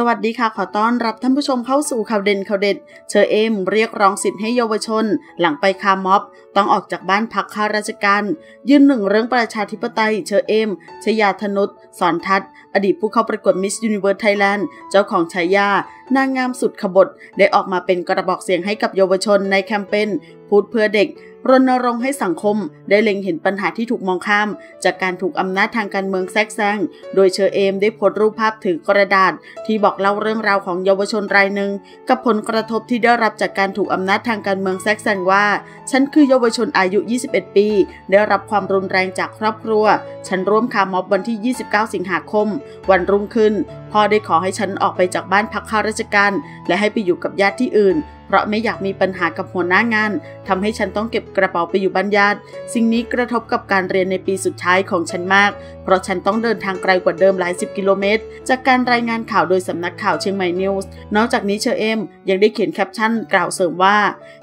สวัสดีค่ะ ขอต้อนรับท่านผู้ชมเข้าสู่ข่าวเด่นข่าวเด็ด เฌอเอม เรียกร้องสิทธิ์ให้เยาวชน หลังไปคาร์ม็อบ ต้องออกจากบ้านพักข้าราชการ ยืนหนึ่งเรื่องประชาธิปไตย เฌอเอม ชญาธนุส ศรทัตต์อดีตผู้เข้าประกวด Miss Universe Thailand เจ้าของฉายานางงามสุดขบฏ ได้ออกมาเป็นกระบอกเสียงให้กับเยาวชนในแคมเปญ พูดเพื่อเด็ก รณรงค์ให้สังคมได้เล็งเห็นปัญหาที่ถูกมองข้าม จากการถูกอำนาจทางการเมืองแทรกแซง โดยเชอเอมได้โพสต์รูปภาพถือกระดาษ ที่บอกเล่าเรื่องราวของเยาวชนรายหนึ่ง กับผลกระทบที่ได้รับจากการถูกอำนาจทางการเมืองแทรกแซงว่า ฉันคือเยาวชนอายุ 21 ปี ได้รับความรุนแรงจากครอบครัว ฉันร่วมคาร์ม็อบวันที่ 29 สิงหาคม วันรุ่งขึ้นพ่อได้ขอให้ฉันออกไปจากบ้านพักข้าราชการ และให้ไปอยู่กับญาติที่อื่น เพราะไม่อยากมีปัญหากับหัวหน้างานทำให้ฉันต้องเก็บกระเป๋าไปอยู่บ้านญาติ สิ่งนี้กระทบกับการเรียนในปีสุดท้ายของฉันมาก เพราะฉันต้องเดินทางไกลกว่าเดิมหลายสิบกิโลเมตร จากการรายงานข่าวโดยสำนักข่าวเชียงใหม่นิวส์ นอกจากนี้เฌอเอมยังได้เขียนแคปชั่นกล่าวเสริมว่า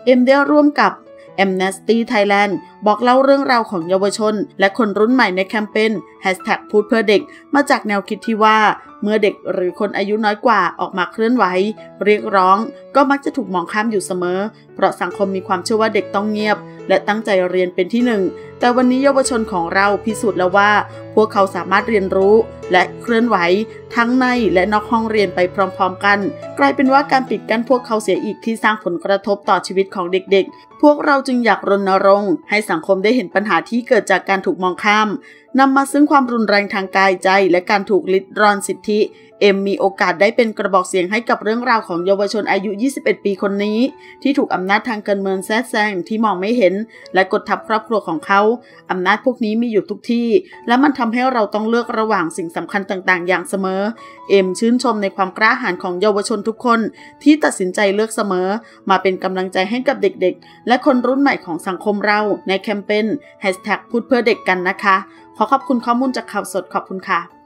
เอมได้ร่วมกับ Amnesty Thailand บอกเล่าเรื่องราวของเยาวชน และคนรุ่นใหม่ในแคมเปญ Hashtag พูดเพื่อเด็ก มาจากแนวคิดที่ว่า เมื่อเด็กหรือคนอายุน้อยกว่าออกมาเคลื่อนไหว เรียกร้อง ก็มักจะถูกมองข้ามอยู่เสมอ เพราะสังคมมีความเชื่อว่าเด็กต้องเงียบ และตั้งใจเรียนเป็นที่หนึ่งแต่วันนี้เยาวชนของเราพิสูจน์แล้วว่า พวกเขาสามารถเรียนรู้และเคลื่อนไหวทั้งในและนอกห้องเรียนไปพร้อมๆกัน กลายเป็นว่าการปิดกั้นพวกเขาเสียอีกที่สร้างผลกระทบต่อชีวิตของเด็กๆ พวกเราจึงอยากรณรงค์ ให้สังคมได้เห็นปัญหาที่เกิดจากการถูกมองข้ามนำมาซึ่งความรุนแรงทางกายใจ และการถูกลิดรอนสิทธิ เอ็มมีโอกาสได้เป็นกระบอกเสียงให้กับเรื่องราวของเยาวชนอายุ 21 ปีคนนี้ ที่ถูกอำนาจทางการเมืองแทรกแซงที่มองไม่เห็น และกดทับครอบครัวของเขาอำนาจพวกนี้มีอยู่ทุกที่ และมันทำให้เราต้องเลือกระหว่างสิ่งสำคัญต่างๆ อย่างเสมอ เอ็มชื่นชมในความกล้าหาญของเยาวชนทุกคนที่ตัดสินใจเลือกเสมอ มาเป็นกำลังใจให้กับเด็กๆ และคนรุ่นใหม่ของสังคมเราในแคมเปญ พูดเพื่อเด็กกันนะคะ ขอขอบคุณข้อมูลจากข่าวสดขอบคุณค่ะ